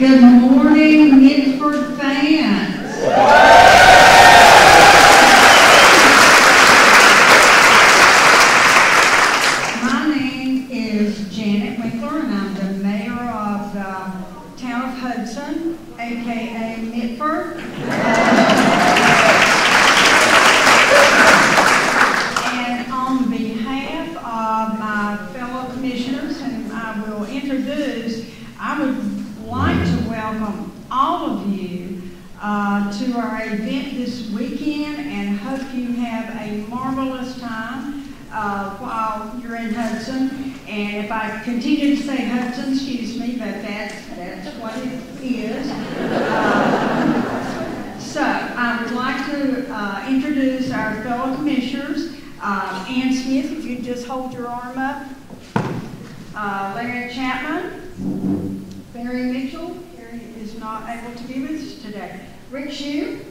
Good morning, Mitford fans. My name is Janet Winkler, and I'm the mayor of the town of Hudson, AKA Mitford. And on behalf of my fellow commissioners, whom I will introduce, I would like to welcome all of you uh, to our event this weekend and hope you have a marvelous time uh, while you're in Hudson. And if I continue to say Hudson, excuse me, but that's, that's what it is. Uh, so I would like to uh, introduce our fellow commissioners. Uh, Ann Smith, if you'd just hold your arm up. Uh, Larry Chapman. Barry Mitchell. Barry is not able to be with us today. Rick Shue.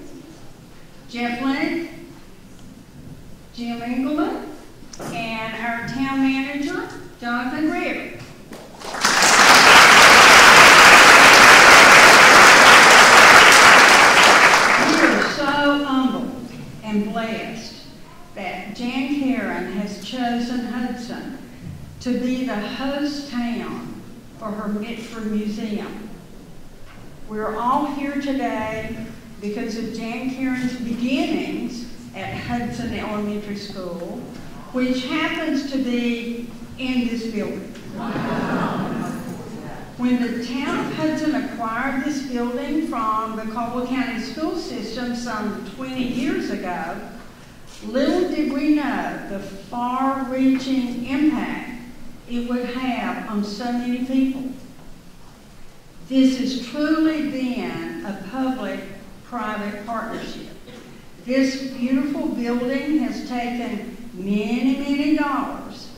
Jeff Lennox. Jim Engelman. And our town manager, Jonathan Greer. We are so humbled and blessed that Jan Karon has chosen Hudson to be the host town for her Mitford Museum. We're all here today because of Jan Karon's beginnings at Hudson Elementary School, which happens to be in this building. When the town of Hudson acquired this building from the Caldwell County School System some 20 years ago, little did we know the far-reaching impact it would have on so many people. This has truly been a public-private partnership. This beautiful building has taken many, many dollars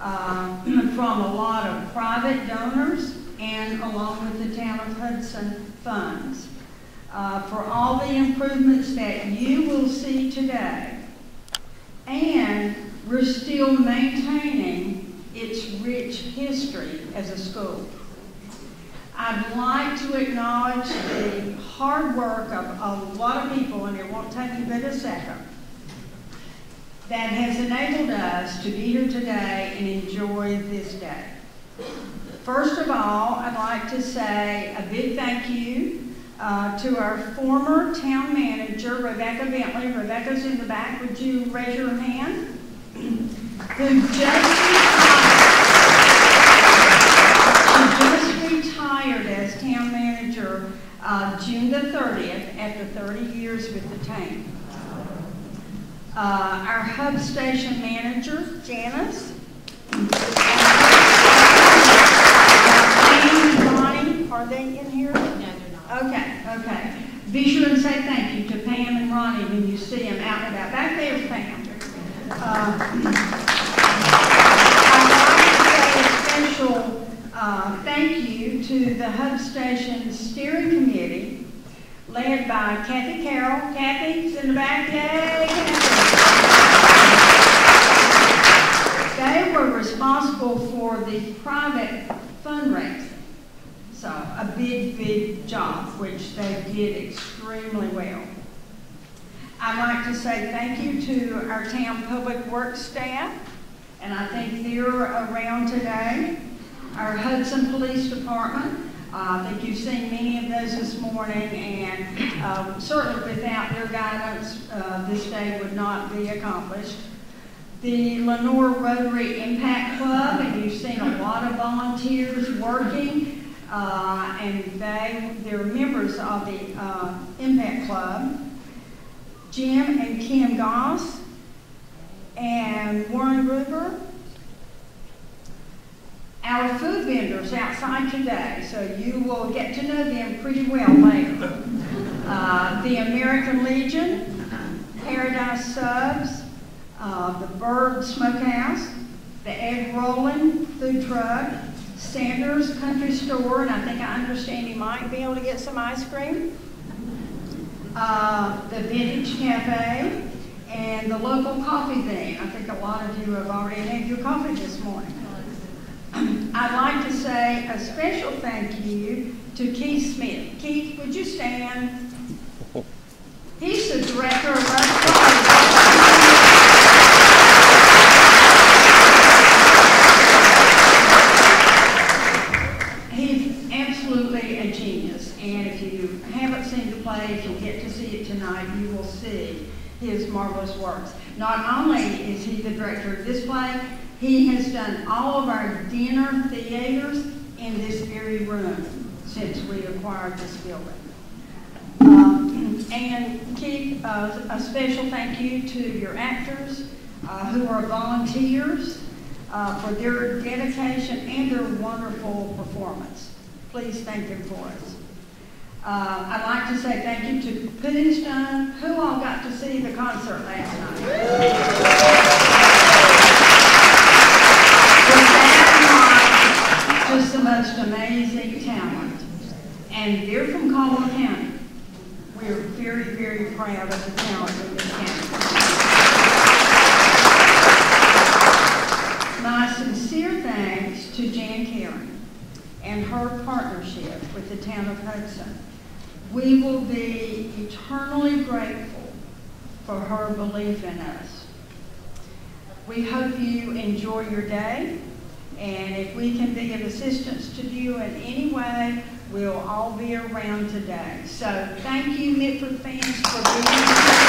uh, from a lot of private donors and along with the town of Hudson funds uh, for all the improvements that you will see today. And we're still maintaining its rich history as a school. I'd like to acknowledge the hard work of a lot of people, and it won't take me but a second, that has enabled us to be here today and enjoy this day. First of all, I'd like to say a big thank you uh, to our former town manager, Rebecca Bentley. Rebecca's in the back. Would you raise your hand? who just, retired? who just retired as town manager uh, June the 30th after 30 years with the town. Uh, our hub station manager, Janice. Pam Ronnie, are they in here? No, they're not. Okay, okay. Be sure and say thank you to Pam and Ronnie when you see them out and about. Back there, Pam. Uh, special uh, thank you to the Hub Station Steering Committee, led by Kathy Carroll. Kathy's in the back. Yay, Kathy. They were responsible for the private fundraising. So a big, big job, which they did extremely well. I'd like to say thank you to our town public works staff, and I think they're around today. Our Hudson Police Department, uh, I think you've seen many of those this morning, and uh, certainly without their guidance, uh, this day would not be accomplished the Lenoir Rotary Impact Club, and you've seen a lot of volunteers working, uh, and they, they're members of the uh, Impact Club. Jim and Kim Goss, and Warren Gruber. Our food vendors outside today, so you will get to know them pretty well later. Uh, the American Legion, Paradise Subs, uh, the Bird Smokehouse, the Egg Rolling Food Truck, Sanders Country Store, and I think I understand you might be able to get some ice cream. Uh, the Vintage Cafe, and the local coffee thing. I think a lot of you have already had your coffee this morning. I'd like to say a special thank you to Keith Smith. Keith, would you stand? He's the director of our He's absolutely a genius, and if you haven't seen the play, if you get to see it tonight, you will see works. Not only is he the director of this play, he has done all of our dinner theaters in this very room since we acquired this building. Um, and Keith, uh, a special thank you to your actors uh, who are volunteers uh, for their dedication and their wonderful performance. Please thank them for us. Uh, I'd like to say thank you to Pudding Who all got to see the concert last night? That not just the most amazing talent? And they're from Caldwell County. We're very, very proud of the talent in this county. My sincere thanks to Jan Karon and her partnership with the town of Hudson. We will be eternally grateful for her belief in us. We hope you enjoy your day, and if we can be of assistance to you in any way, we'll all be around today. So thank you, Mitford fans, for being here.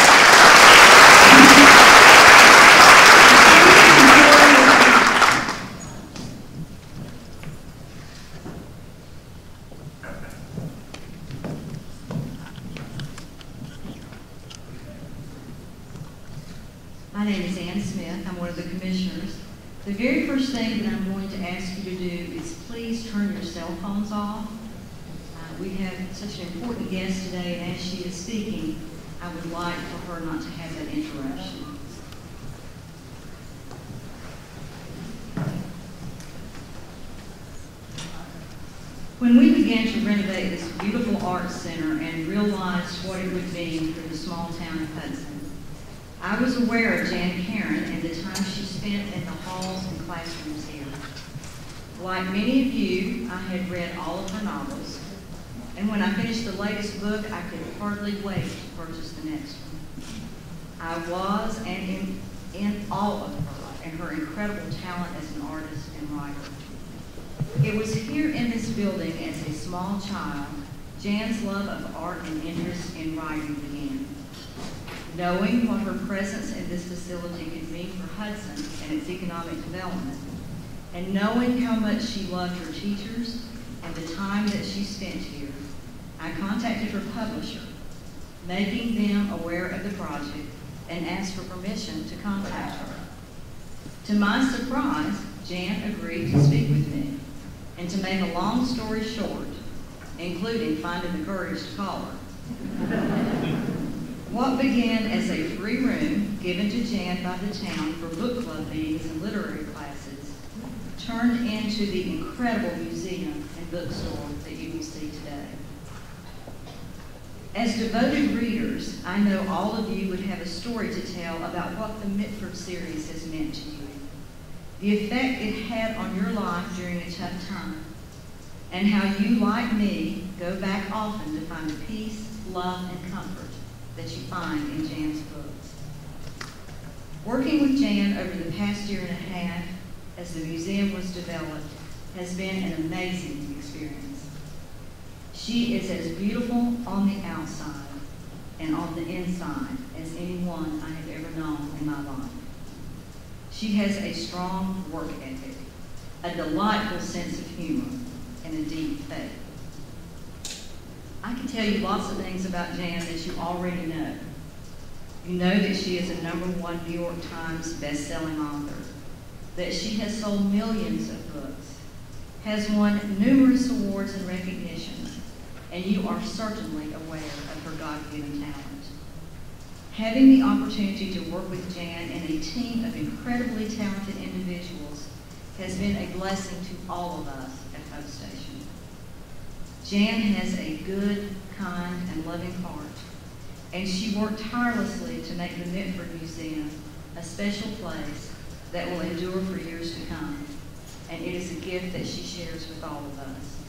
My name is Ann Smith. I'm one of the commissioners. The very first thing that I'm going to ask you to do is please turn your cell phones off. Uh, we have such an important guest today, and as she is speaking, I would like for her not to have that interruption. When we began to renovate this beautiful art center and realized what it would mean for the small town of Hudson, I was aware of Jan Karon and the time she spent in the halls and classrooms here. Like many of you, I had read all of her novels, and when I finished the latest book, I could hardly wait to purchase the next one. I was and in, in awe of her and her incredible talent as an artist and writer. It was here in this building as a small child, Jan's love of art and interest in writing. Knowing what her presence in this facility could mean for Hudson and its economic development, and knowing how much she loved her teachers and the time that she spent here, I contacted her publisher, making them aware of the project and asked for permission to contact her. To my surprise, Jan agreed to speak with me, and to make a long story short, including finding the courage to call her. What began as a free room given to Jan by the town for book club meetings and literary classes turned into the incredible museum and bookstore that you can see today. As devoted readers, I know all of you would have a story to tell about what the Mitford series has meant to you, the effect it had on your life during a tough time, and how you, like me, go back often to find peace, love, and comfort that you find in Jan's books. Working with Jan over the past year and a half as the museum was developed has been an amazing experience. She is as beautiful on the outside and on the inside as anyone I have ever known in my life. She has a strong work ethic, a delightful sense of humor, and a deep faith. I can tell you lots of things about Jan that you already know. You know that she is a number one New York Times best-selling author, that she has sold millions of books, has won numerous awards and recognitions, and you are certainly aware of her God-given talent. Having the opportunity to work with Jan and a team of incredibly talented individuals has been a blessing to all of us at Hub Station. Jan has a good, kind, and loving heart, and she worked tirelessly to make the Mitford Museum a special place that will endure for years to come, and it is a gift that she shares with all of us.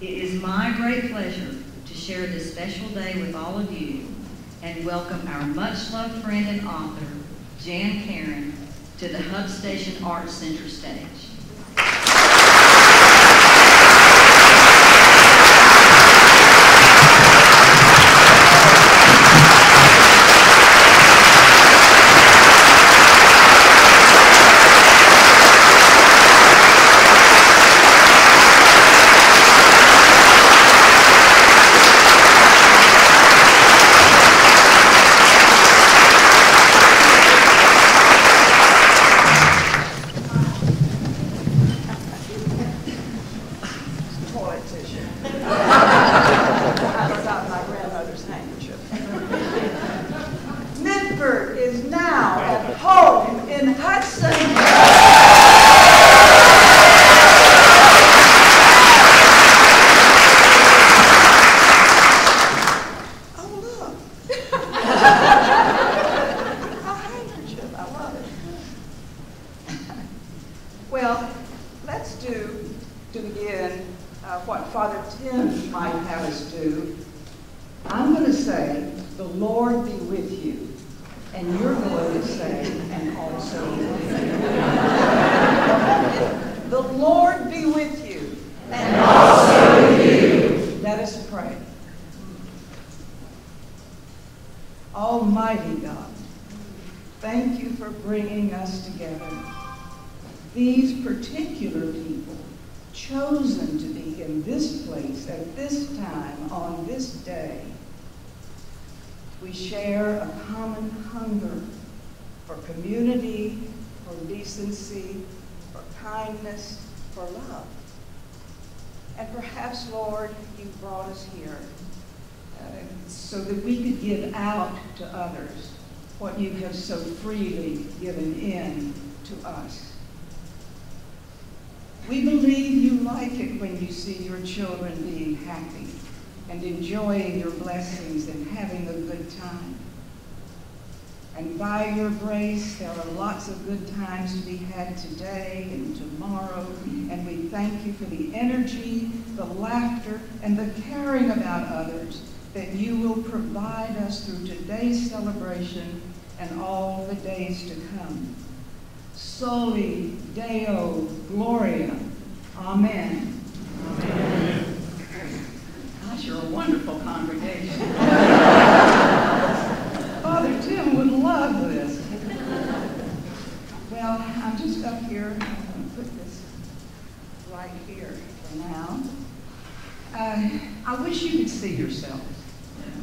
It is my great pleasure to share this special day with all of you and welcome our much-loved friend and author, Jan Karon, to the Hub Station Arts Center stage. You brought us here uh, so that we could give out to others what you have so freely given in to us. We believe you like it when you see your children being happy and enjoying your blessings and having a good time. And by your grace, there are lots of good times to be had today and tomorrow. And we thank you for the energy, the laughter, and the caring about others that you will provide us through today's celebration and all the days to come. Soli Deo Gloria. Amen. Amen. Gosh, you're a wonderful congregation. Father Tim would love this. Well, I'm just up here. I'm going to put this right here for now. Uh, I wish you could see yourselves.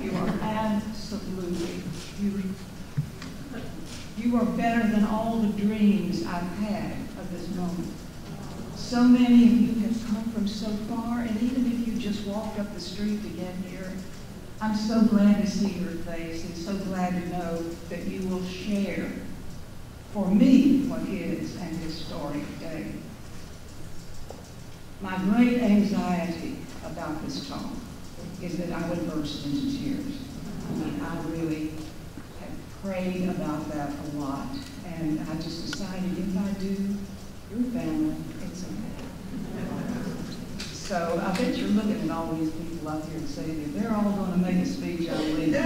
You are absolutely beautiful. You are better than all the dreams I've had of this moment. So many of you have come from so far, and even if you just walked up the street to get here, I'm so glad to see your face and so glad to know that you will share for me what is an historic day. My great anxiety about this talk is that I would burst into tears. I mean, I really have prayed about that a lot, and I just decided if I do, your family, it's okay. So I bet you're looking at all these people out here and saying, if they're all going to make a speech on leaving.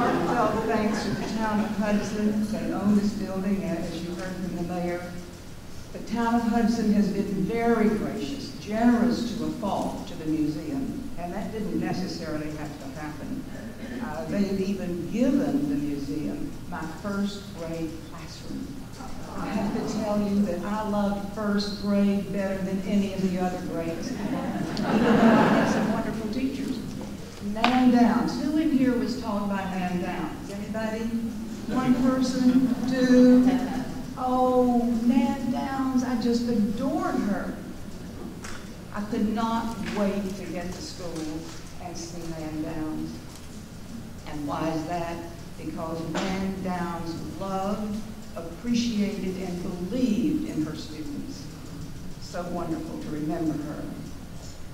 Heartfelt thanks to the town of Hudson that own this building, as you heard from the mayor. Town of Hudson has been very gracious, generous to a fault to the museum, and that didn't necessarily have to happen. Uh, they've even given the museum my first grade classroom. I have to tell you that I loved first grade better than any of the other grades, even though I had some wonderful teachers. Nan Downs. Who in here was taught by Nan Downs? Anybody? One person? Two? Oh, Nan Downs, I just adored her. I could not wait to get to school and see Nan Downs. And why is that? Because Nan Downs loved, appreciated, and believed in her students. So wonderful to remember her.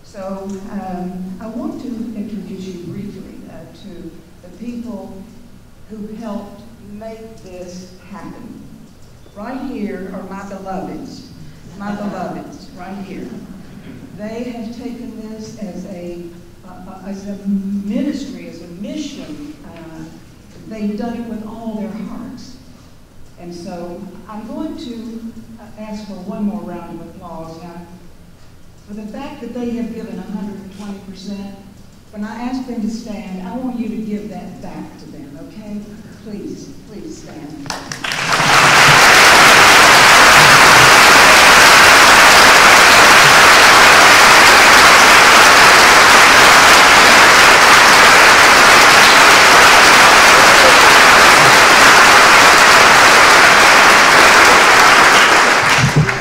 So um, I want to introduce you briefly uh, to the people who helped make this happen. Right here are my beloveds, my beloveds, right here. They have taken this as a, uh, as a ministry, as a mission. Uh, they've done it with all their hearts. And so I'm going to ask for one more round of applause. Now, for the fact that they have given 120%, when I ask them to stand, I want you to give that back to them, okay? Please, please stand.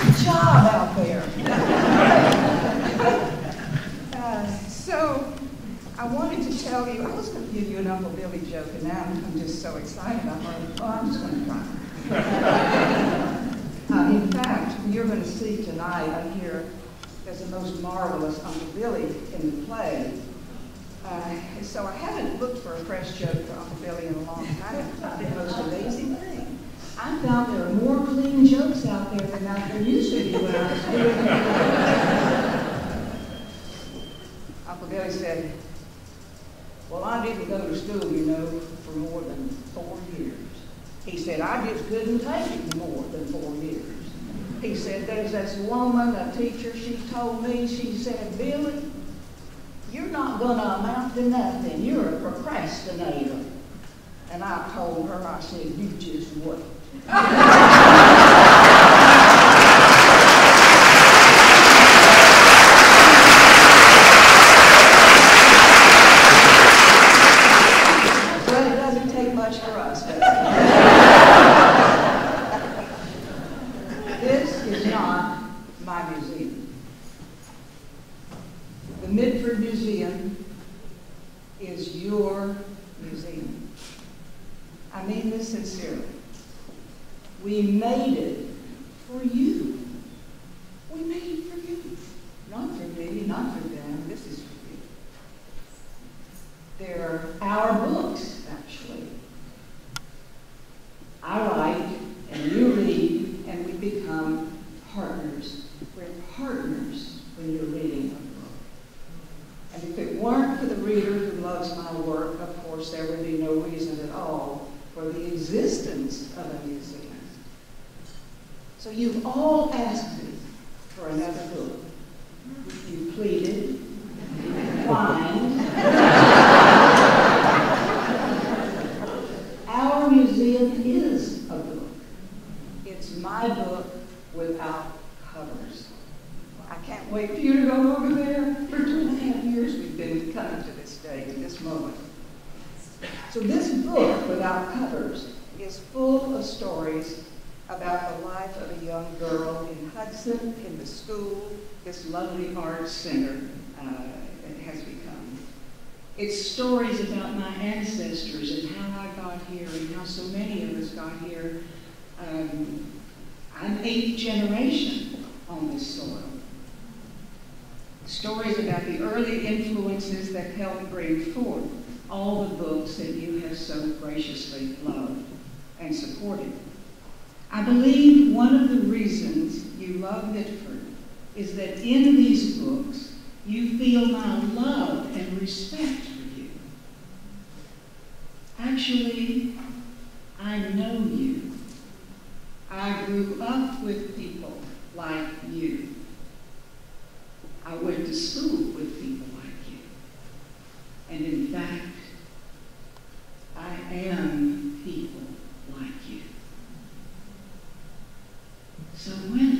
Good job out there. Uh, so, I wanted to tell you, I was going to give you an Uncle Billy joke, and now I'm just so excited. I'm like, oh, I'm just going to cry. Uh, in fact, you're going to see tonight, I hear, there's the most marvelous Uncle Billy in the play. Uh, so I haven't looked for a fresh joke for Uncle Billy in a long time. It's the most amazing thing. I found there are more clean jokes out there than I there used to be when I was doing it. Uncle Billy said, well, I didn't go to school, you know, for more than four years. He said, I just couldn't take it more than four years. He said, there's this woman, a teacher, she me, she said, Billy, you're not going to amount to nothing. So when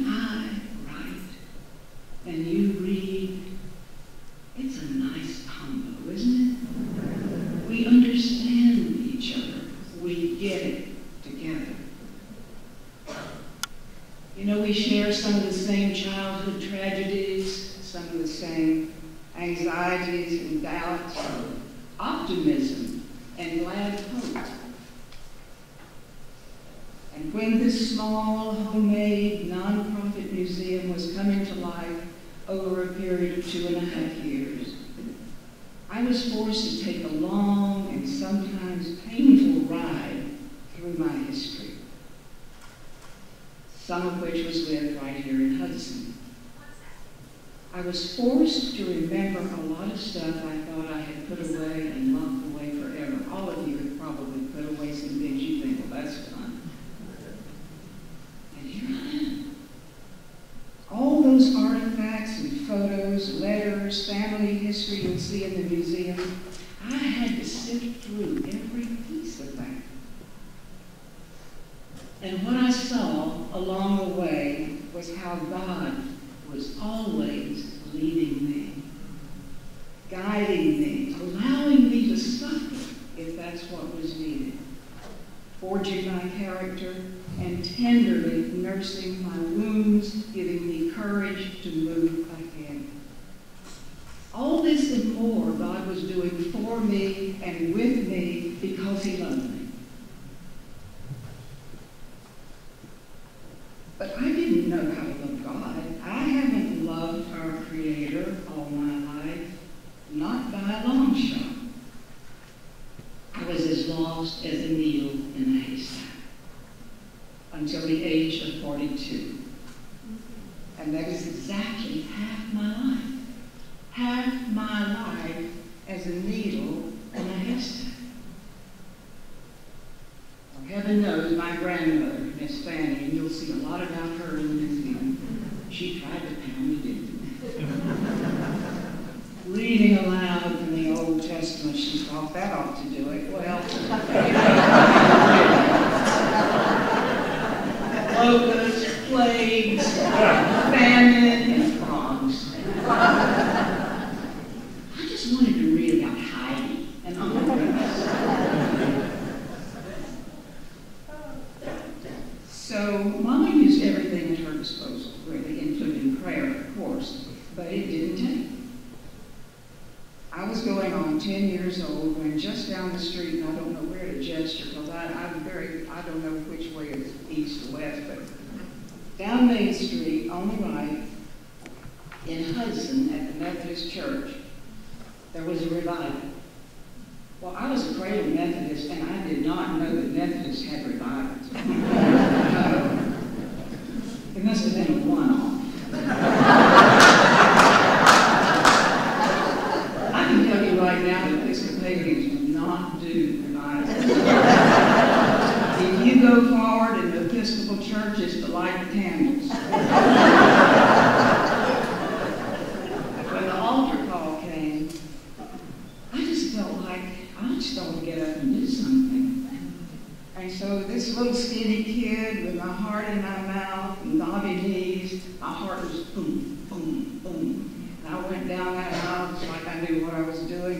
in my mouth and knobby knees, my heart was boom, boom, boom. And I went down that aisle just like I knew what I was doing.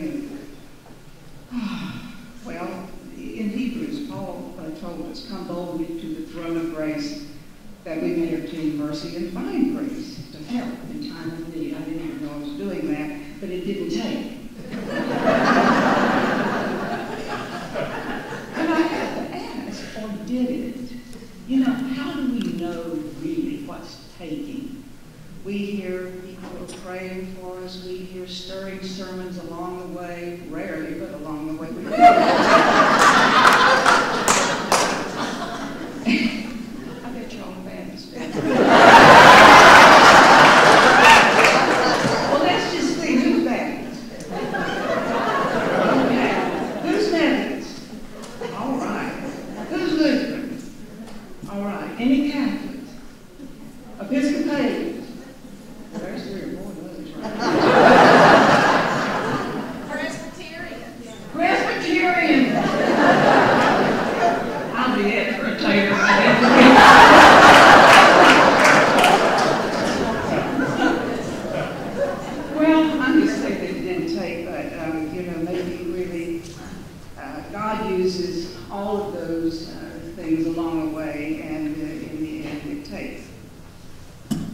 And, well, told us, come boldly to the throne of grace that we may obtain mercy and find grace to help in time of need. I didn't even know I was doing that, but it didn't take. And I have to ask, or did it? You know, how do we know really what's taking? We hear people praying for us. We hear stirring sermons along the way, rarely, but along the way. We I bet you're all Baptist. Well, let's just see who's Baptist. Okay. Who's Methodist? All right. Who's Lutheran? All right. Any Catholics? Episcopalians? There's three or four of those, right? Presbyterians. Presbyterian. I'll be it for a tater. Well, I'm just saying that it didn't take, but, um, you know, maybe really, uh, God uses all of those, uh, things along the way, and uh, in the end, it takes.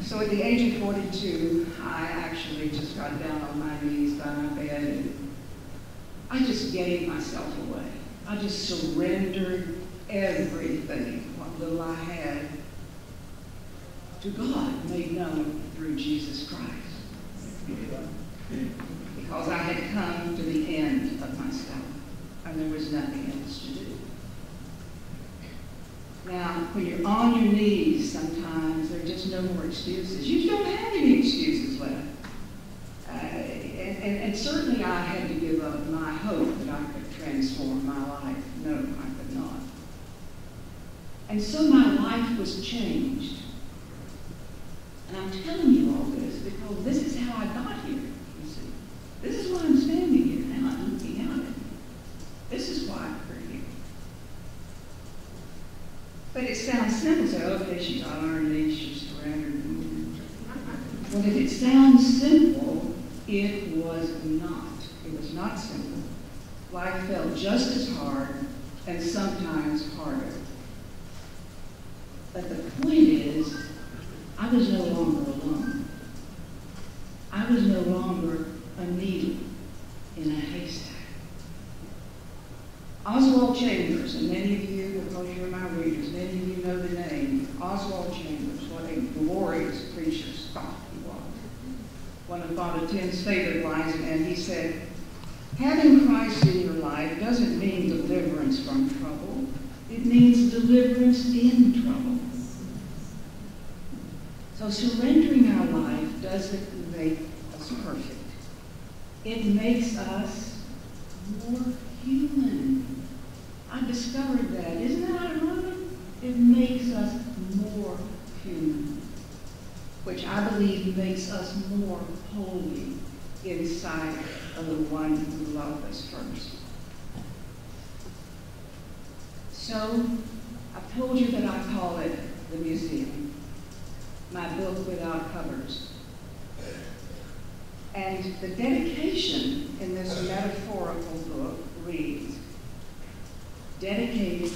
So at the age of forty-two, I actually just got down on my knees by my bed and I just gave myself away. I just surrendered everything, what little I had, to God made known through Jesus Christ. Because I had come to the end of myself, and there was nothing else to do. Now, when you're on your knees, sometimes there are just no more excuses. You don't have any excuses left. Uh, and, and, and certainly I had to give up my hope that I could transform my life. No, I could not. And so my life was changed. And I'm telling you all this because this is how I got here, you see. This is why I'm standing here now. I'm looking out at. This is why we're here. But it sounds simple. Say, okay, she's on her knees, she's surrendered. Well, if it sounds simple, it was not. It was not simple. Life felt just as hard and sometimes harder. But the point is, I was no longer alone. I was no longer a needle in a haystack. Oswald Chambers, and many of you, because you're my readers, many of you know the name. Oswald Chambers, what a glorious preacher Scot he was. One of Father Tim's favorite lines, and he said, Having Christ in your life doesn't mean deliverance from trouble. It means deliverance in trouble. So surrendering our life doesn't make us perfect. It makes us more human. I discovered that. Isn't that ironic? It makes us more human, which I believe makes us more holy inside of the one who loved us first. So, I've told you that I call it the museum, my book without covers. And the dedication in this metaphorical book reads, dedicated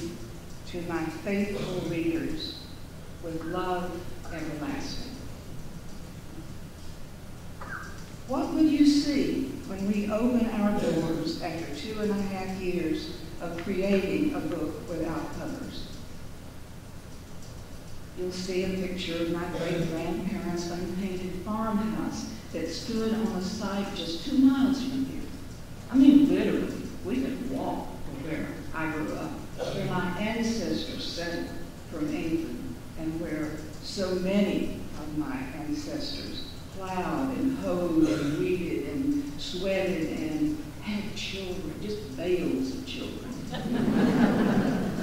to my faithful readers with love everlasting. What would you see when we open our doors after two and a half years of creating a book without covers? You'll see a picture of my great-grandparents' unpainted farmhouse that stood on a site just two miles from here. I mean, literally, we could walk I grew up, where my ancestors settled from England, and where so many of my ancestors plowed and hoed and weeded and sweated and had children, just bales of children.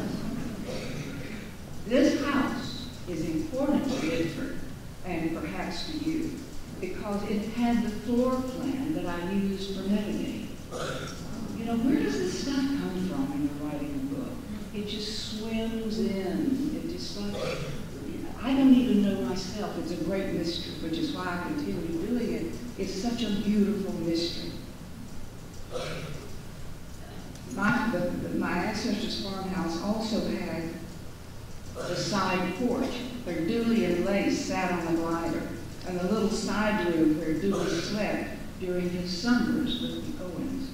this house is important to Bedford and perhaps to you because it had the floor plan that I used for Meadowgate. You know, where does this stuff come from when you're writing a book? It just swims in. It just like, I don't even know myself. It's a great mystery, which is why I continue doing it. It's such a beautiful mystery. My, the, the, my ancestors' farmhouse also had the side porch where Dooley and Lace sat on the glider, and the little side room where Dooley slept during his summers with the Owens.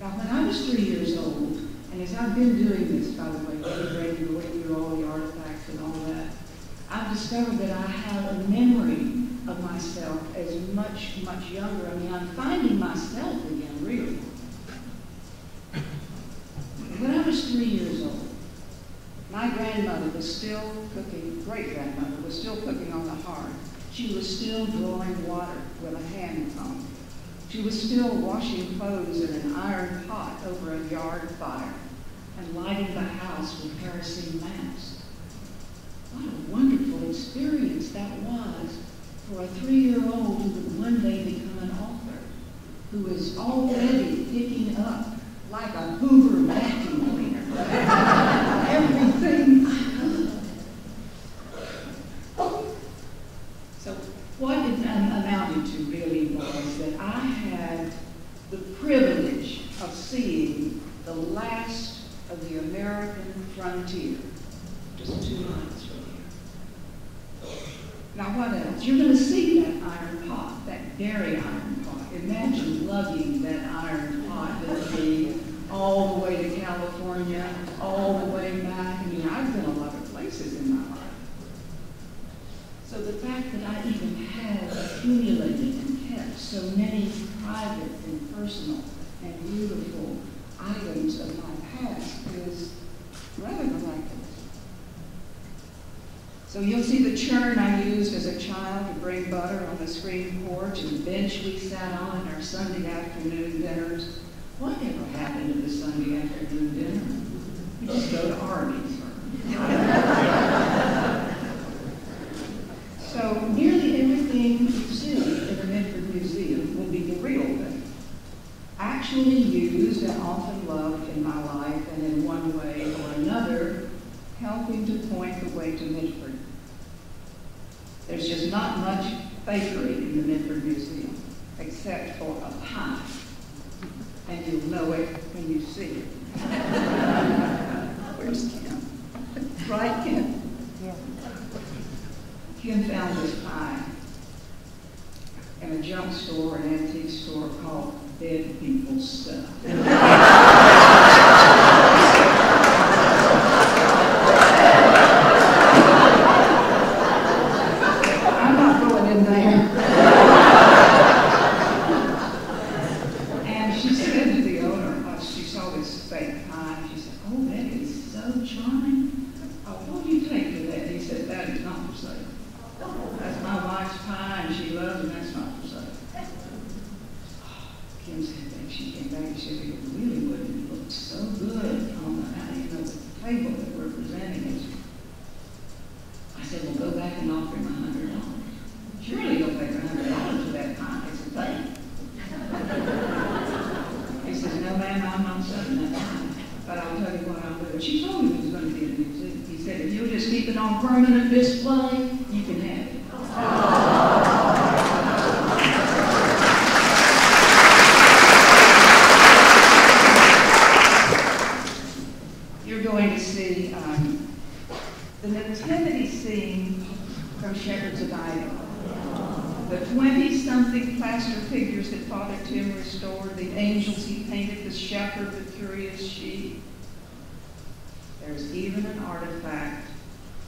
Now, when I was three years old, and as I've been doing this, by the way, integrating the way through all the artifacts and all that, I've discovered that I have a memory of myself as much, much younger. I mean, I'm finding myself again, really. When I was three years old, my grandmother was still cooking, great grandmother was still cooking on the hearth. She was still drawing water with a hand pump. She was still washing clothes in an iron pot over a yard fire and lighting the house with kerosene lamps. What a wonderful experience that was for a three-year-old who would one day become an author, who is already picking up like a Hoover vacuum cleaner everything I So what it amounted to really was that I had the privilege of seeing the last of the American frontier, just two miles from here. Now what else? You're going to see that iron pot, that dairy iron pot. Imagine lugging that iron pot with me all the way to California, all the way back. I mean, I've been a lot of places in my life. So the fact that I even have accumulated and kept so many private and personal and beautiful items of my past is rather miraculous. So you'll see the churn I used as a child to bring butter on the screen porch and the bench we sat on in our Sunday afternoon dinners. Whatever happened to the Sunday afternoon dinner? We just go to Arby's. so nearly everything you see in the Mitford Museum will be the real thing. Actually used and often loved in my life and in one way or another, helping to point the way to Mitford. There's just not much bakery in the Mitford Museum, except for a pie and you'll know it when you see it. Where's Kim? Right, Kim? Yeah. Kim found this pie in a junk store, an antique store called Dead People's Stuff. I'm not going in there. And she said to the owner, uh, she saw this fake pie, she said, oh, that is so charming. Uh, what do you take for that? He said, that is not for sale. That's my wife's pie, and she loves it, and that's not for sale. Kim said that she came back and said, it really wouldn't look so good on the, uh, you know, the table that we're presenting it. I said, well, go back and offer him a hundred dollars. Surely he'll pay a hundred dollars for that pie. It's a thing. He says, no, ma'am, I'm not selling that pie. But I'll tell you what I'll do. She told me it was going to be in a museum. He said, if you'll just keep it on permanent display, you can have it. You're going to see um, the nativity scene from Shepherds Abiding. The 20-something plaster figures that Father Tim restored, the angels he painted, the shepherd, the curious sheep. There's even an artifact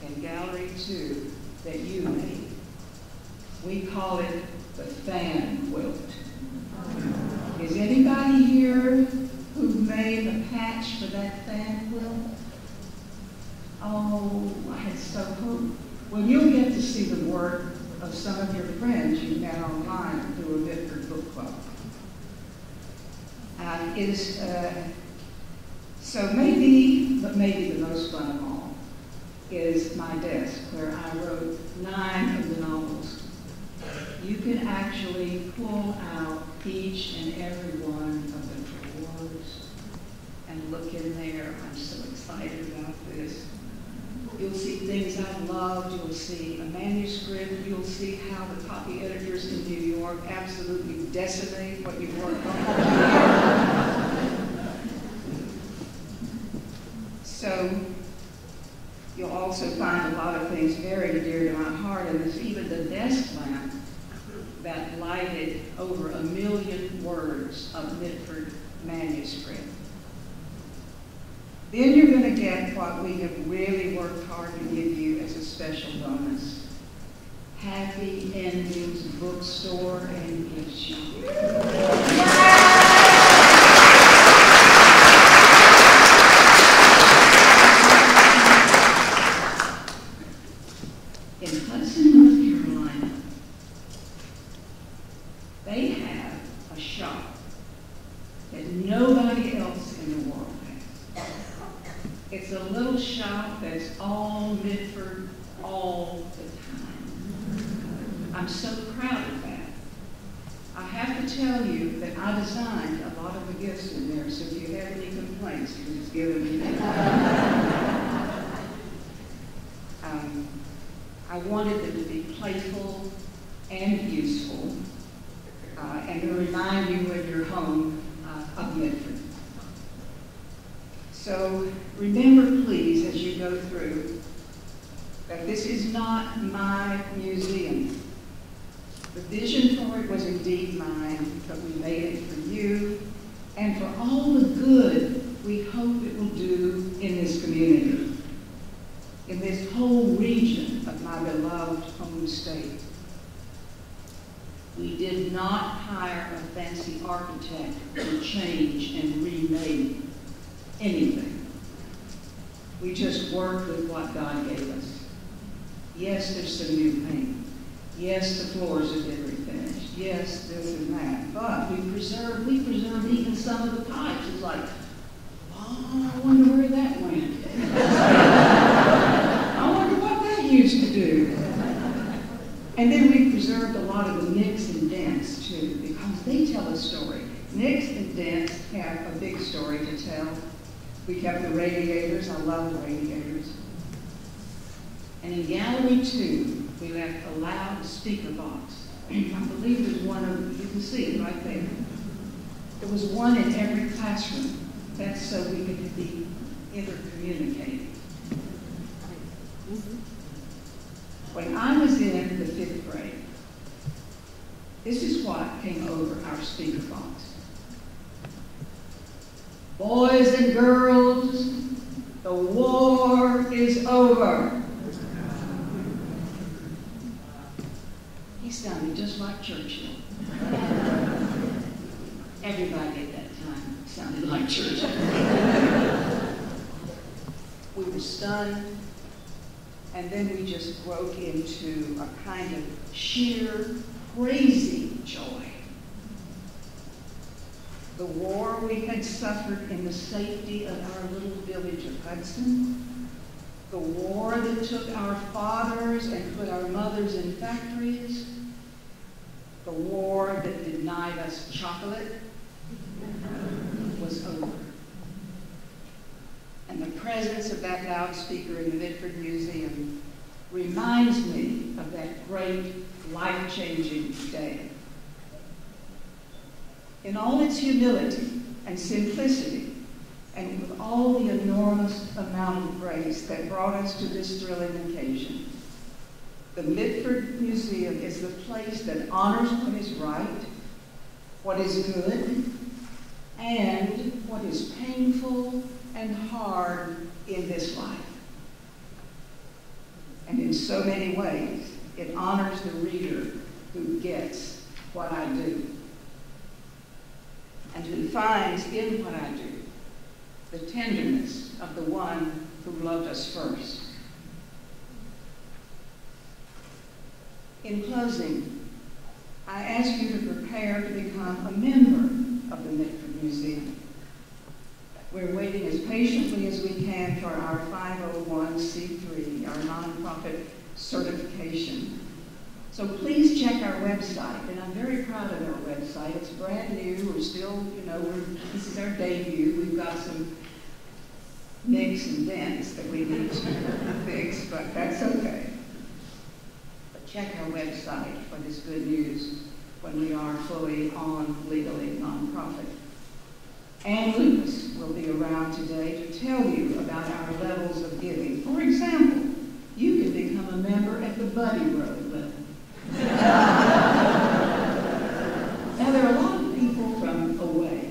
in Gallery 2 that you made. We call it the fan quilt. Is anybody here who made a patch for that fan quilt? Oh, I had so hoped. Well, you'll get to see the work of some of your friends you met online through a Mitford Book Club. And it is, uh, so maybe, but maybe the most fun of all, is my desk where I wrote nine of the novels. You can actually pull out each and every one of the drawers and look in there. I'm so excited about this. You'll see things I've loved. You'll see a manuscript. You'll see how the copy editors in New York absolutely decimate what you've worked on. So you'll also find a lot of things very dear to my heart, and there's even the desk lamp that lighted over a million words of Mitford manuscript. Then you're going to get what we have really worked hard to give you as a special bonus. Happy Endings Bookstore and Gift Shop. In Hudson, North Carolina, they have a shop that nobody else in the world has. It's a little shop that's all Mitford all the time. I'm so proud of that. I have to tell you that I designed a lot of the gifts in there, so if you have any complaints, please give me. Um, I wanted them to be playful and useful, uh, and to remind you when you're home uh, of Mitford. So remember, please, as you go through, that this is not my museum. The vision for it was indeed mine, but we made it for you and for all the good we hope it will do in this community, in this whole region of my beloved home state. We did not hire a fancy architect to change and remake anything. We just worked with what God gave us. Yes, there's some new paint. Yes, the floors are been refinished. Yes, this and that. But we preserved, we preserved even some of the pipes. It's like, oh, I wonder where that went. I wonder what that used to do. And then we preserved a lot of the nicks and dents too, because they tell a story. Nicks and dents have a big story to tell. We kept the radiators. I love the radiators. And in gallery two, we left a loud speaker box. I believe there's one of, you can see it right there. There was one in every classroom. That's so we could be intercommunicating. When I was in the fifth this is what came over our speaker box. Boys and girls, the war is over. He sounded just like Churchill. Everybody at that time sounded like Churchill. we were stunned, and then we just broke into a kind of sheer, crazy joy. The war we had suffered in the safety of our little village of Hudson, the war that took our fathers and put our mothers in factories, the war that denied us chocolate was over. And the presence of that loudspeaker in the Mitford Museum reminds me of that great life-changing day. In all its humility and simplicity, and with all the enormous amount of grace that brought us to this thrilling occasion, the Mitford Museum is the place that honors what is right, what is good, and what is painful and hard in this life. And in so many ways, it honors the reader who gets what I do and who finds in what I do the tenderness of the one who loved us first. In closing, I ask you to prepare to become a member of the Mitford Museum. We're waiting as patiently as we can for our 501c3, our nonprofit certification. So please check our website, and I'm very proud of our website. It's brand new. We're still, you know, we're, this is our debut. We've got some nicks and dents that we need to fix, but that's okay. But check our website for this good news when we are fully on legally nonprofit. Ann Lucas will be around today to tell you about our levels of giving. For example, you can become a member at the Buddy Roe level. now, there are a lot of people from away.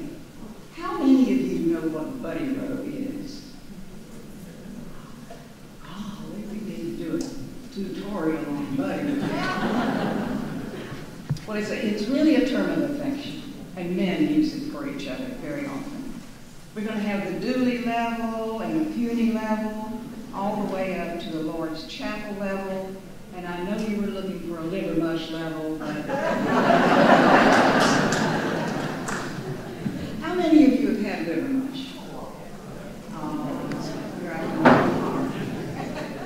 How many of you know what Buddy Roe is? Oh, we need to do a tutorial on Buddy. well, it's, a, it's really a term of affection, and men use it for each other very often. We're going to have the Dooley level and the Puny level, all the way up to the Lord's Chapel level. And I know you were looking for a liver mush level. How many of you have had liver mush? Oh.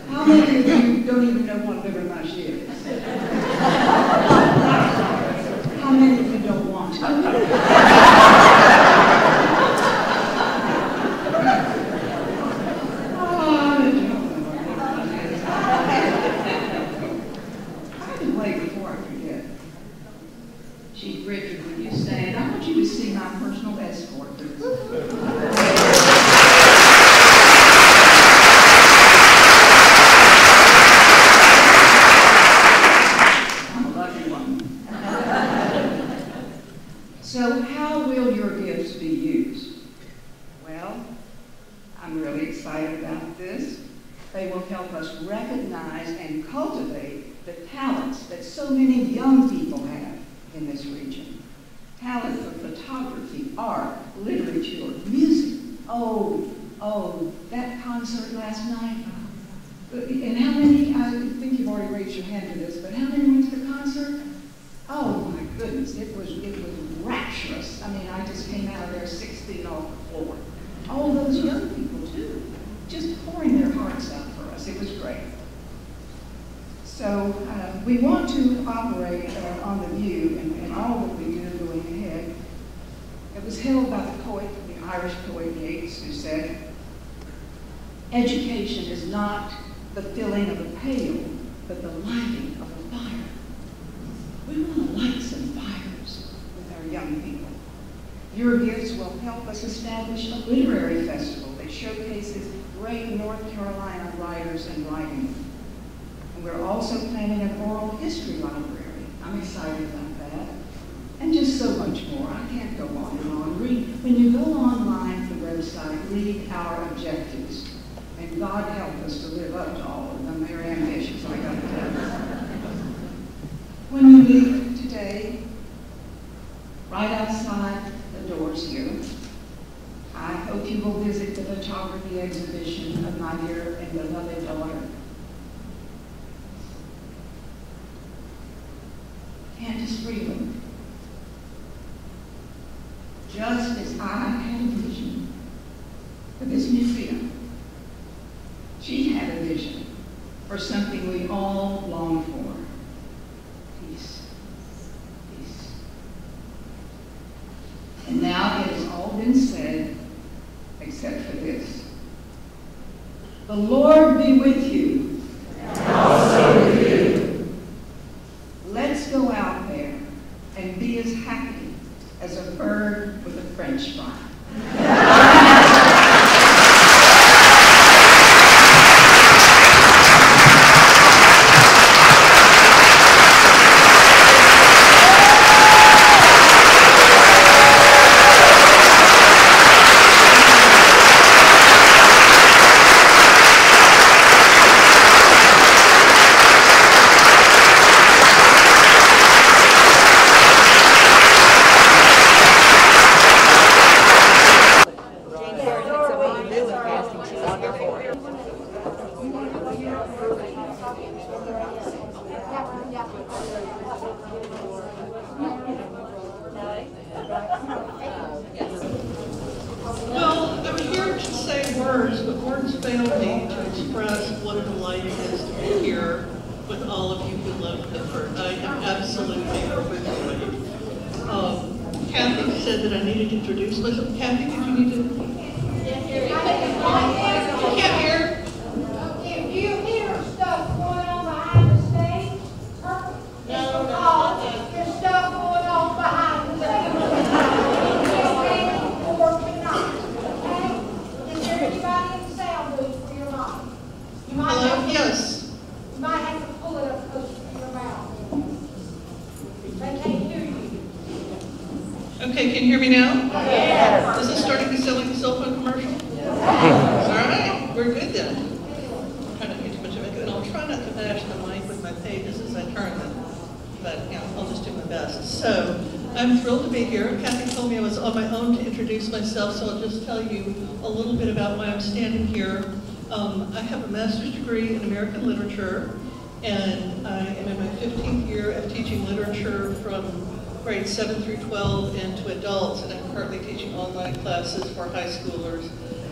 How many of you don't even know what liver mush is? How many of you don't want to? Also planning an oral history library. I'm excited about that. And just so much more. I can't go on and on. Read, when you go online to the website, read our objectives. And God help us to live up to all of them. They're ambitious, I got to tell you. When you leave today, right outside the doors here, I hope you will visit the photography exhibition of my dear and beloved daughter. Candace Freeland. Just as I had a vision for this museum, she had a vision for something we all long for. Peace. Peace. And now it has all been said, except for this. The Lord be with you. also with you. Let's go out there and be as happy as a bird with a French fry. Jan Karon thinks something new in casting. She's wonderful. Well, I'm here to say words, but words fail me to express what a delight it is to be here with all of you who love Pittsburgh. I am absolutely overjoyed. Um, Kathy introduce myself. Kathy, did you need to? You can't hear? If you hear stuff going on behind the stage, it's because there's stuff going on behind the stage. It's waiting for tonight, okay? Is there anybody might Hello, have to- yes. You might have to pull it up close to your mouth. They can't hear you. Okay, can you hear me now? Yes. Is this starting to sound like a cell phone commercial? All right, we're good then. Try not to get too much of it, and I'll try not to bash the mic with my pages as I turn them, but, you know, I'll just do my best. So, I'm thrilled to be here. Kathy told me I was on my own to introduce myself, so I'll just tell you a little bit about why I'm standing here. Um, I have a master's degree in American literature, and I am in my 15th year of teaching literature from grades 7 through 12 and to adults, and I'm currently teaching online classes for high schoolers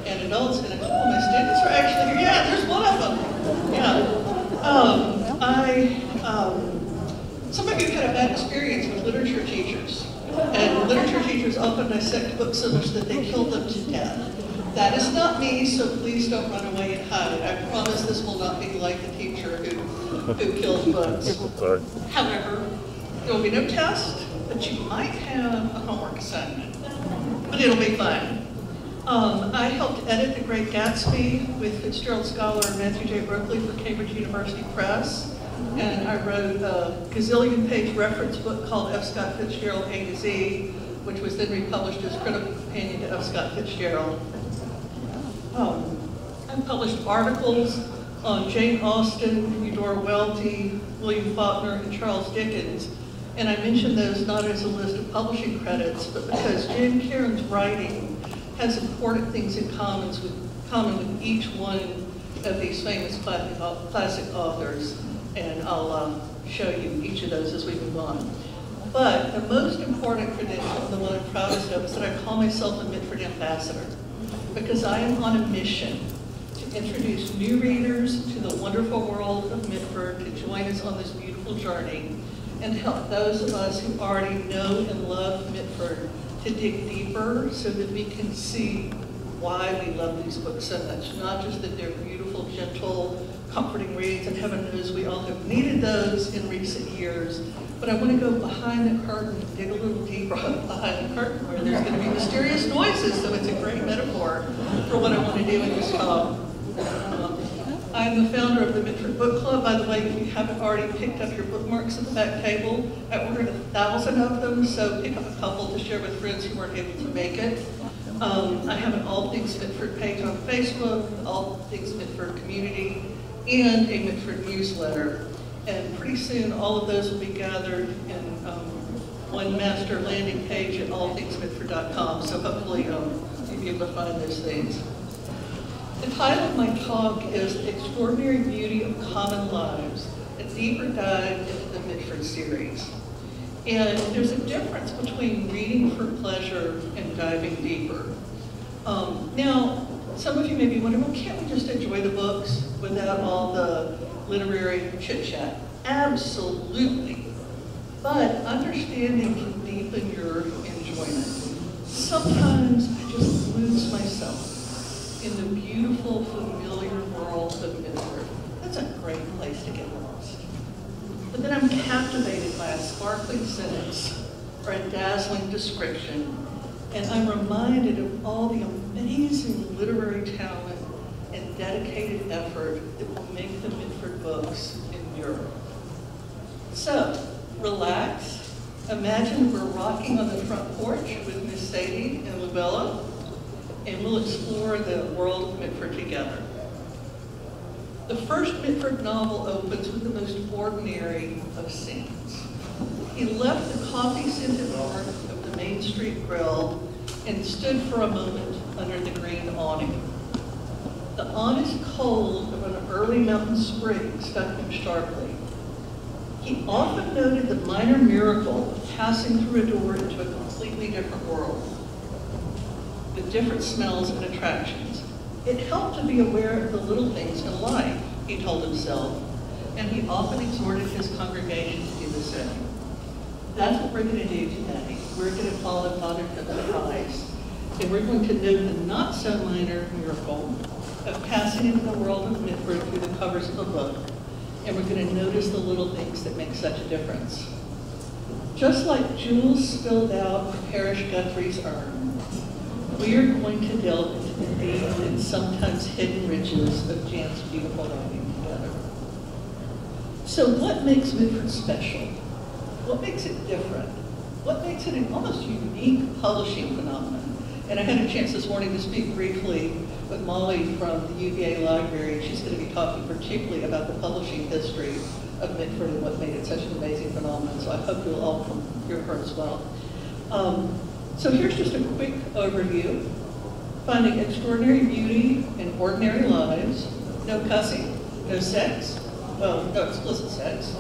and adults, and actually, all my students are actually here. Yeah, there's one of them. Yeah. Um, I, um, some of you had a bad experience with literature teachers, and literature teachers often dissect books so much that they kill them to death. That is not me, so please don't run away and hide. I promise this will not be like the teacher who, who kills books. Sorry. However, there will be no test, but you might have a homework assignment. But it'll be fun. Um, I helped edit The Great Gatsby with Fitzgerald Scholar Matthew J. Bruccoli for Cambridge University Press. And I wrote a gazillion page reference book called F. Scott Fitzgerald A to Z, which was then republished as critical companion to F. Scott Fitzgerald. Um, I've published articles on Jane Austen, Eudora Welty, William Faulkner, and Charles Dickens. And I mention those not as a list of publishing credits, but because Jan Karon's writing has important things in common with, common with each one of these famous classic, classic authors. And I'll uh, show you each of those as we move on. But the most important credential, the one I'm proudest of, is that I call myself a Mitford ambassador because I am on a mission to introduce new readers to the wonderful world of Mitford, to join us on this beautiful journey, and help those of us who already know and love Mitford to dig deeper so that we can see why we love these books so much. Not just that they're beautiful, gentle, comforting reads, and heaven knows we all have needed those in recent years, but I want to go behind the curtain dig a little deeper behind the curtain where there's going to be mysterious noises, so it's a great metaphor for what I want to do in this talk. I'm the founder of the Mitford Book Club. By the way, if you haven't already picked up your bookmarks at the back table, I ordered a thousand of them, so pick up a couple to share with friends who weren't able to make it. Um, I have an All Things Mitford page on Facebook, All Things Mitford community, and a Mitford newsletter. And pretty soon, all of those will be gathered in um, one master landing page at allthingsmitford.com. So hopefully, um, you'll be able to find those things. The title of my talk is Extraordinary Beauty of Common Lives, a deeper dive into the Mitford series. And there's a difference between reading for pleasure and diving deeper. Um, now, some of you may be wondering, well, can't we just enjoy the books without all the literary chit chat? Absolutely. But understanding can deepen your enjoyment. Sometimes I just lose myself in the beautiful, familiar world of Mitford. That's a great place to get lost. But then I'm captivated by a sparkling sentence or a dazzling description, and I'm reminded of all the amazing literary talent and dedicated effort that will make the Mitford books endure. So, relax. Imagine we're rocking on the front porch with Miss Sadie and Louella, and we'll explore the world of Mitford together. The first Mitford novel opens with the most ordinary of scenes. He left the coffee-scented warmth of the Main Street Grill and stood for a moment under the green awning. The honest cold of an early mountain spring struck him sharply. He often noted the minor miracle of passing through a door into a completely different world, with different smells and attractions. It helped to be aware of the little things in life, he told himself, and he often exhorted his congregation to do the same. That's what we're going to do today. We're going to follow Father Philip Price, and we're going to note the not-so-minor miracle of passing into the world of Mitford through the covers of a book, and we're going to notice the little things that make such a difference. Just like jewels spilled out from Parrish Guthrie's urn, we are going to delve into the deep and sometimes hidden riches of Jan's beautiful writing together. So what makes Mitford special? What makes it different? What makes it an almost unique publishing phenomenon? And I had a chance this morning to speak briefly with Molly from the UVA Library. She's going to be talking particularly about the publishing history of Mitford and what made it such an amazing phenomenon. So I hope you'll all hear her as well. Um, so here's just a quick overview. Finding extraordinary beauty in ordinary lives, no cussing, no sex, well, no explicit sex,